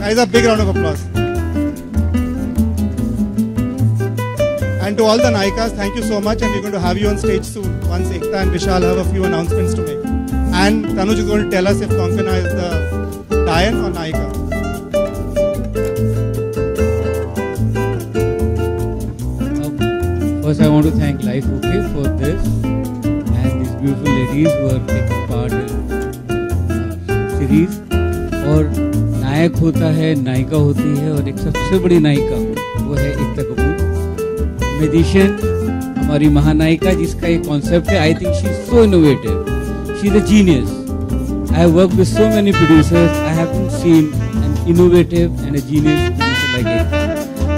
Guys, a big round of applause. And to all the Naikas, thank you so much. And we're going to have you on stage soon once Ekta and Vishal have a few announcements to make. And Tanuj is going to tell us if Konkana is the Daayan or Naika. First, I want to thank Life OK for this and these beautiful ladies who are taking part in series और नायक होता है, नायिका होती है और एक सबसे बड़ी नायिका वो है एकता कपूर। मेडिशियन हमारी महानायिका जिसका एक कॉन्सेप्ट है I think she so innovative she is a genius I have work with so many producers I have seen an innovative and a genius producer like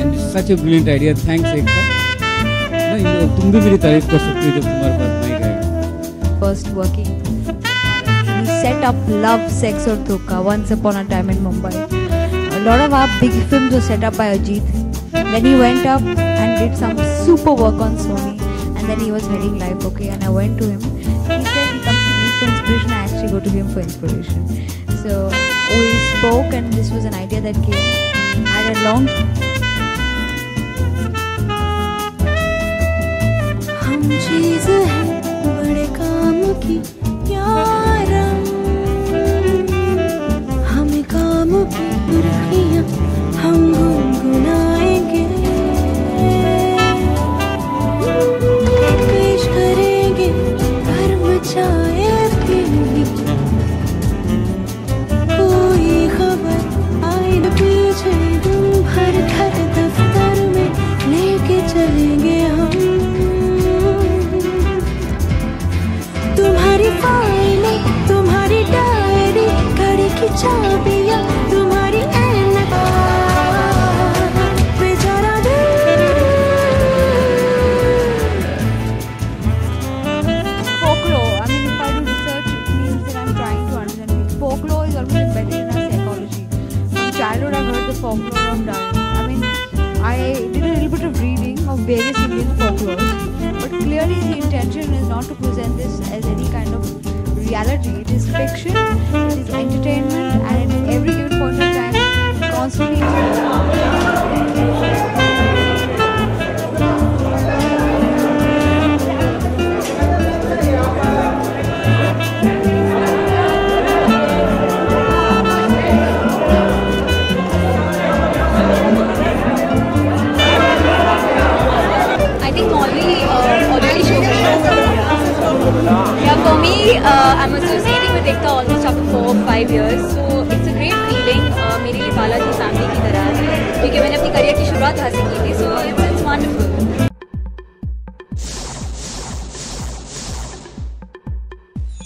and such a brilliant idea thanks Ekta तुम भी मेरी तारीफ़ कर सकते हो जब तुम्हारे पास माइक आएगा। First working He set up Love, Sex or Dhokha once upon a time in Mumbai. A lot of our big films were set up by Ajit. Then he went up and did some super work on Sony. And then he was heading Life OK. And I went to him. He said he comes to me for inspiration. I actually go to him for inspiration. So we spoke and this was an idea that came. I had a long हम folklore is always embedded in our psychology. From childhood I've heard the formula of Daayan. I mean, I did a little bit of reading of various Indian folklores, but clearly the intention is not to present this as any kind of reality. It is fiction, uh, already Yeah, for me, uh, I'm associating with Ekta almost after four or five years. So